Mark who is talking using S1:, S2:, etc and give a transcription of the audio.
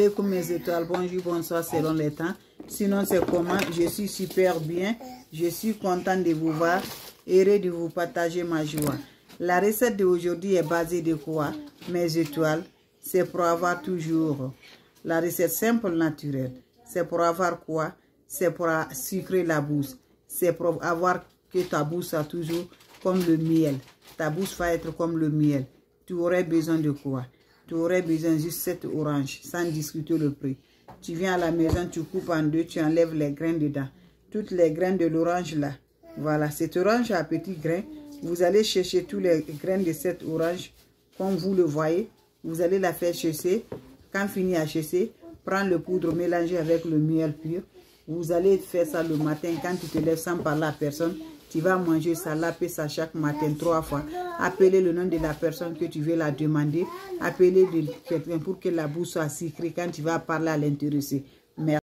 S1: Coucou mes étoiles, bonjour, bonsoir selon les temps. Sinon, c'est comment? Je suis super bien. Je suis content de vous voir. Heureux de vous partager ma joie. La recette d'aujourd'hui est basée de quoi? Mes étoiles, c'est pour avoir toujours la recette simple, naturelle. C'est pour avoir quoi? C'est pour sucrer la bouche. C'est pour avoir que ta bouche soit toujours comme le miel. Ta bouche va être comme le miel. Tu aurais besoin de quoi? Tu aurais besoin juste cette orange, sans discuter le prix. Tu viens à la maison, tu coupes en deux, tu enlèves les grains dedans. Toutes les graines de l'orange là. Voilà, cette orange à petits grains. Vous allez chercher tous les grains de cette orange, comme vous le voyez. Vous allez la faire chasser. Quand fini à chasser, prends le poudre, mélanger avec le miel pur. Vous allez faire ça le matin quand tu te lèves sans parler à personne. Tu vas manger ça, laver ça chaque matin trois fois. Appelez le nom de la personne que tu veux la demander. Appelez quelqu'un pour que la bouche soit sucrée quand tu vas parler à l'intéressé. Merci.